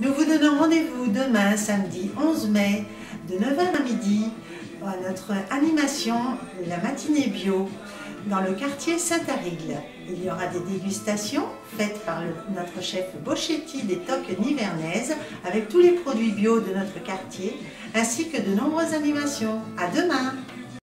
Nous vous donnons rendez-vous demain, samedi 11 mai, de 9h à midi, à notre animation La matinée bio dans le quartier Saint-Arigle. Il y aura des dégustations faites par notre chef Bochetti des Toques Nivernaises avec tous les produits bio de notre quartier ainsi que de nombreuses animations. À demain